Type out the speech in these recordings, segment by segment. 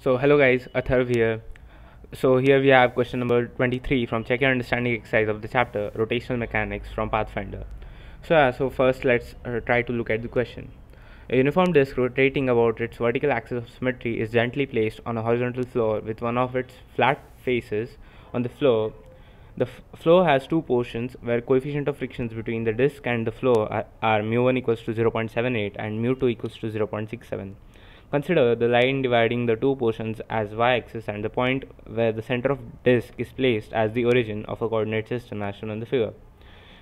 So hello guys, Atharv here. So here we have question number 23 from check your understanding exercise of the chapter rotational mechanics from Pathfinder. So yeah, so first let's uh, try to look at the question. A uniform disk rotating about its vertical axis of symmetry is gently placed on a horizontal floor with one of its flat faces on the floor. The floor has two portions where coefficient of frictions between the disk and the floor are, are mu1 equals to 0.78 and mu2 equals to 0.67. Consider the line dividing the two portions as y-axis and the point where the center of disk is placed as the origin of a coordinate system as shown in the figure.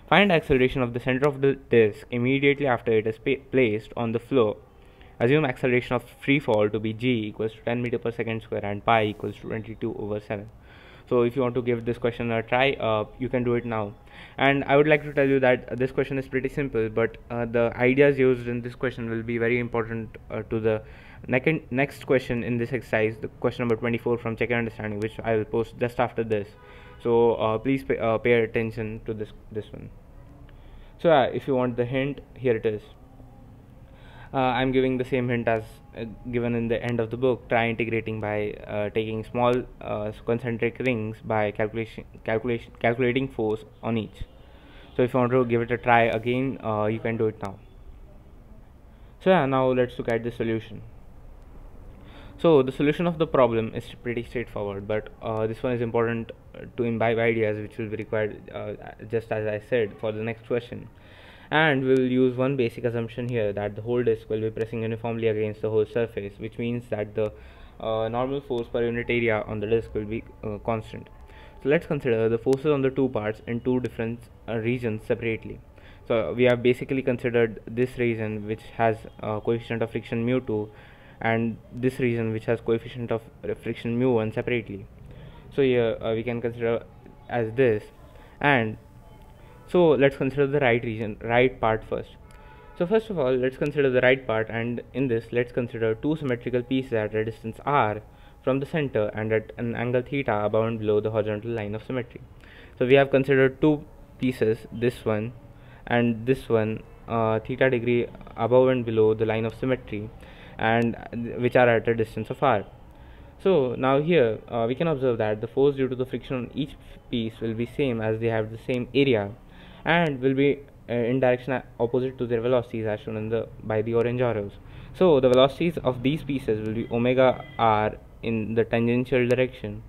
Find acceleration of the center of the disk immediately after it is placed on the floor. Assume acceleration of free fall to be g equals to 10 meter per second square and pi equals to 22 over 7. So if you want to give this question a try, uh, you can do it now. And I would like to tell you that this question is pretty simple, but uh, the ideas used in this question will be very important uh, to the Next, next question in this exercise, the question number 24 from Check Your Understanding, which I will post just after this. So uh, please pay, uh, pay attention to this this one. So uh, if you want the hint, here it is. Uh, I'm giving the same hint as uh, given in the end of the book. Try integrating by uh, taking small concentric rings by calculation, calculation, calculating force on each. So if you want to give it a try again, you can do it now. So yeah, now let's look at the solution. So the solution of the problem is pretty straightforward, but uh, this one is important to imbibe ideas which will be required, uh, just as I said, for the next question. And we will use one basic assumption here that the whole disk will be pressing uniformly against the whole surface, which means that the uh, normal force per unit area on the disk will be uh, constant. So let's consider the forces on the two parts in two different uh, regions separately. So we have basically considered this region which has coefficient of friction mu2 and this region which has coefficient of friction mu1 separately so here uh, we can consider as this and so let's consider the right region right part first. So first of all let's consider the right part and in this let's consider two symmetrical pieces at a distance r from the center and at an angle theta above and below the horizontal line of symmetry. So we have considered two pieces this one and this one uh, theta degree above and below the line of symmetry and which are at a distance of r. So now here uh, we can observe that the force due to the friction on each piece will be same as they have the same area and will be uh, in direction opposite to their velocities as shown in the by the orange arrows. So the velocities of these pieces will be omega r in the tangential direction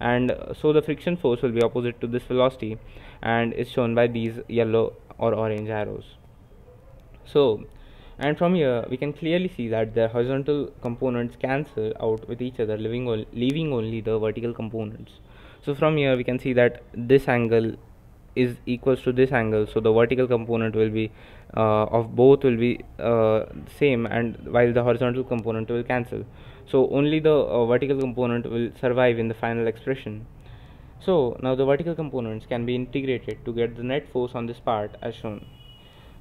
and uh, so the friction force will be opposite to this velocity and is shown by these yellow or orange arrows. So and from here we can clearly see that the horizontal components cancel out with each other leaving, leaving only the vertical components so from here we can see that this angle is equals to this angle. So the vertical component will be uh, of both will be uh, same and while the horizontal component will cancel. So only the uh, vertical component will survive in the final expression. So now the vertical components can be integrated to get the net force on this part as shown.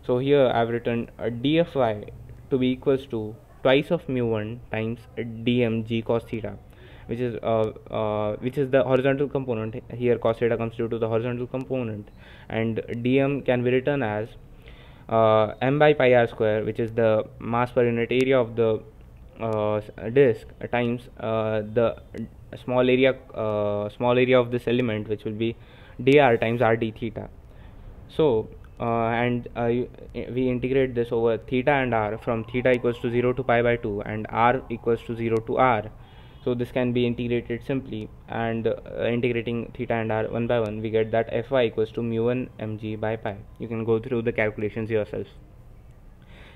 So here I've written a dfy to be equals to twice of mu1 times dm g cos theta which is uh, uh, which is the horizontal component. Here cos theta comes due to the horizontal component. And dm can be written as uh, m by pi r square which is the mass per unit area of the uh, disk times uh, the small area small area of this element which will be dr times r d theta. So and we integrate this over theta and r from theta equals to 0 to pi by 2 and r equals to 0 to r so this can be integrated simply and uh, integrating theta and r one by one we get that fy equals to mu1 mg by pi. You can go through the calculations yourself.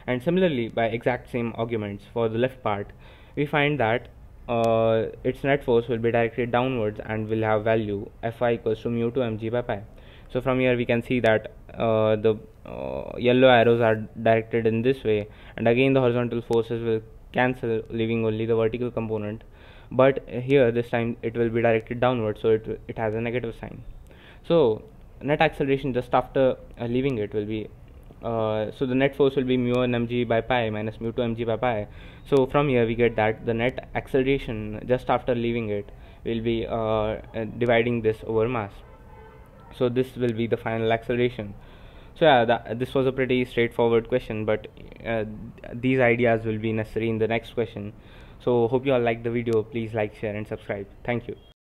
And similarly by exact same arguments for the left part we find that uh, its net force will be directed downwards and will have value fy equals to mu2 mg by pi. So from here we can see that uh, the uh, yellow arrows are directed in this way and again the horizontal forces will cancel leaving only the vertical component but here this time it will be directed downward so it, it has a negative sign. So net acceleration just after uh, leaving it will be uh, so the net force will be mu1 mg by pi minus mu2 mg by pi. So from here we get that the net acceleration just after leaving it will be uh, uh dividing this over mass. So this will be the final acceleration. So yeah that, this was a pretty straightforward question but uh, these ideas will be necessary in the next question so hope you all like the video. Please like share and subscribe. Thank you